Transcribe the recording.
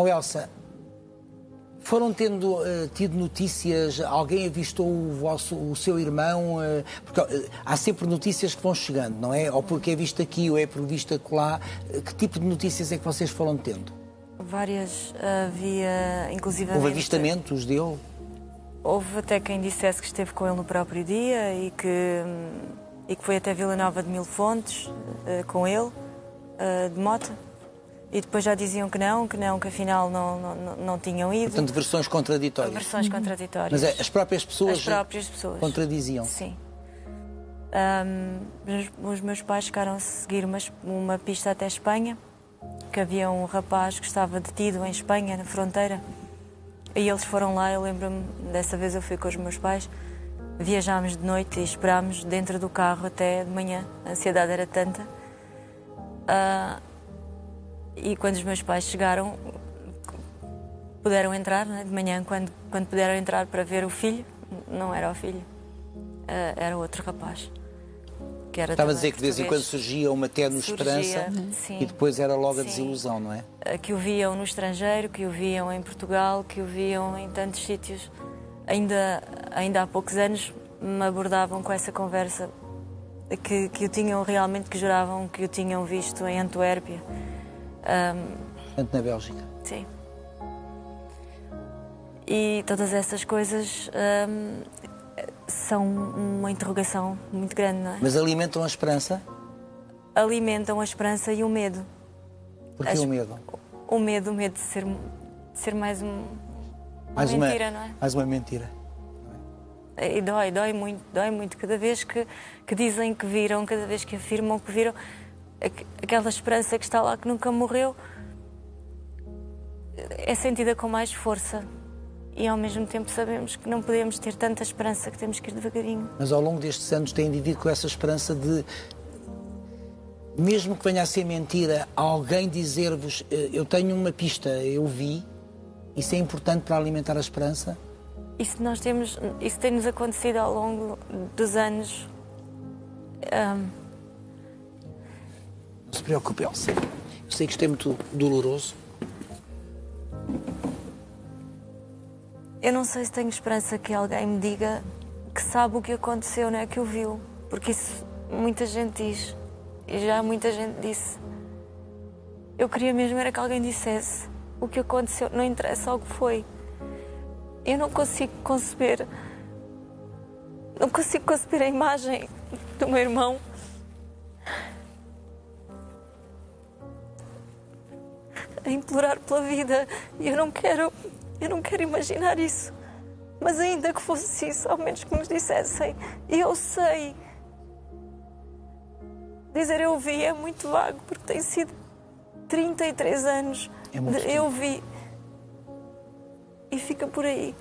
Oh Elsa, foram tendo uh, tido notícias, alguém avistou o, vosso, o seu irmão? Uh, porque uh, há sempre notícias que vão chegando, não é? Ou porque é visto aqui ou é por visto acolá. que tipo de notícias é que vocês foram tendo? Várias. Havia, inclusive. Houve avistamentos dele? Houve até quem dissesse que esteve com ele no próprio dia e que, e que foi até Vila Nova de Mil Fontes com ele, de moto. E depois já diziam que não, que não, que afinal não, não, não tinham ido. Portanto, versões contraditórias. Versões contraditórias. Mas é, as próprias pessoas, as próprias pessoas contradiziam. Sim. Um, os meus pais ficaram a seguir uma, uma pista até Espanha, que havia um rapaz que estava detido em Espanha, na fronteira. E eles foram lá, eu lembro-me, dessa vez eu fui com os meus pais. Viajámos de noite e esperámos dentro do carro até de manhã. A ansiedade era tanta. Uh, e quando os meus pais chegaram, puderam entrar né, de manhã, quando, quando puderam entrar para ver o filho, não era o filho, uh, era outro rapaz. Que era Estava a dizer que de vez em quando surgia uma até no surgia, Esperança sim, e depois era logo sim, a desilusão, não é? Uh, que o viam no estrangeiro, que o viam em Portugal, que o viam em tantos sítios. Ainda, ainda há poucos anos me abordavam com essa conversa que, que o tinham realmente, que juravam que o tinham visto em Antuérpia um, na Bélgica. Sim. E todas essas coisas um, são uma interrogação muito grande, não é? Mas alimentam a esperança? Alimentam a esperança e o medo. Porquê As, o medo? O medo, o medo de ser, de ser mais um, mais uma mentira, não é? Mais uma mentira. E dói, dói muito, dói muito. Cada vez que, que dizem que viram, cada vez que afirmam que viram, aquela esperança que está lá que nunca morreu é sentida com mais força e ao mesmo tempo sabemos que não podemos ter tanta esperança que temos que ir devagarinho. Mas ao longo destes anos têm vivido com essa esperança de mesmo que venha a ser mentira, alguém dizer-vos eh, eu tenho uma pista, eu vi, isso é importante para alimentar a esperança? Isso nós temos, isso tem-nos acontecido ao longo dos anos. Um, não se preocupe, Elsa. Eu sei que isto é muito doloroso. Eu não sei se tenho esperança que alguém me diga que sabe o que aconteceu, não é? Que o viu. Porque isso muita gente diz. E já muita gente disse. Eu queria mesmo era que alguém dissesse o que aconteceu. Não interessa o que foi. Eu não consigo conceber. Não consigo conceber a imagem do meu irmão a implorar pela vida. E eu não quero, eu não quero imaginar isso. Mas ainda que fosse isso, ao menos que nos dissessem, eu sei. Dizer eu vi é muito vago, porque tem sido 33 anos é de eu vi. E fica por aí.